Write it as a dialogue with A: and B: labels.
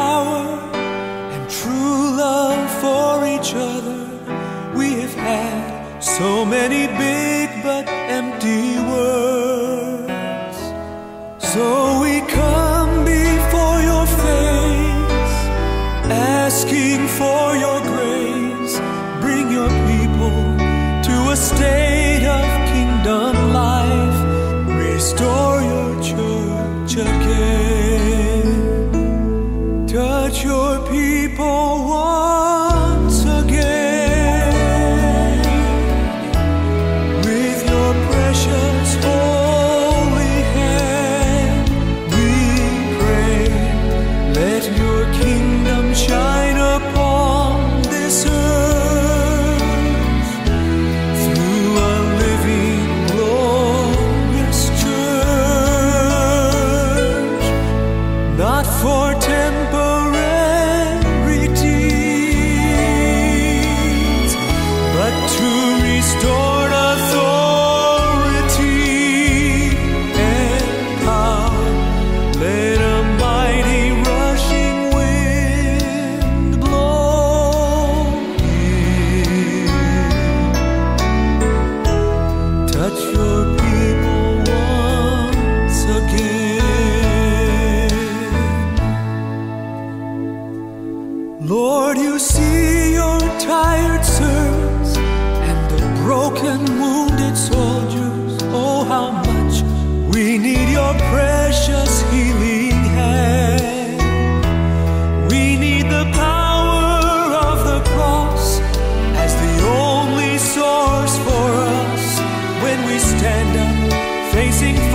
A: power and true love for each other. We have had so many big but empty words. So we come before your face, asking for your grace. Bring your people to a state of kingdom life. Restore for temporary Lord, you see your tired servants and the broken, wounded soldiers. Oh, how much we need your precious healing hand. We need the power of the cross as the only source for us when we stand up facing.